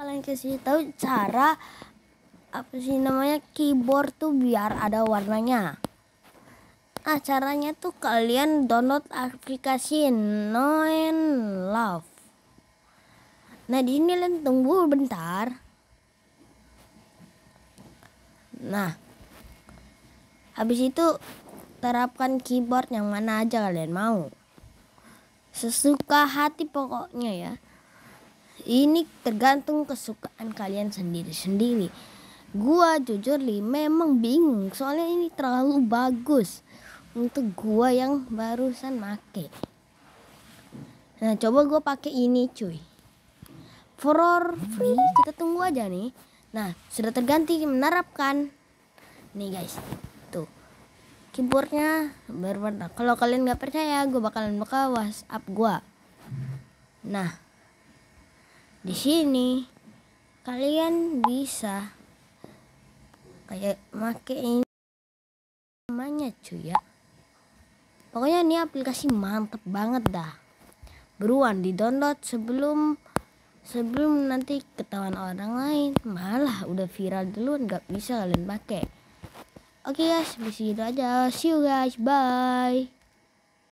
kalian kasih tahu cara apa sih namanya keyboard tuh biar ada warnanya. Nah caranya tuh kalian download aplikasi Noen Love. Nah di sini kalian tunggu bentar. Nah habis itu terapkan keyboard yang mana aja kalian mau. Sesuka hati pokoknya ya ini tergantung kesukaan kalian sendiri-sendiri. Gua jujur li memang bingung. Soalnya ini terlalu bagus untuk gua yang barusan make. Nah coba gua pakai ini cuy. For free kita tunggu aja nih. Nah sudah terganti menerapkan. Nih guys. Tuh. Keyboardnya berwarna. Kalau kalian nggak percaya gue bakalan buka WhatsApp gua. Nah di sini. Kalian bisa. Kayak make ini. Namanya cuy ya. Pokoknya ini aplikasi mantep banget dah. Beruan di download sebelum sebelum nanti ketahuan orang lain. Malah udah viral dulu nggak bisa kalian pakai. Oke guys bisa gitu aja. See you guys. Bye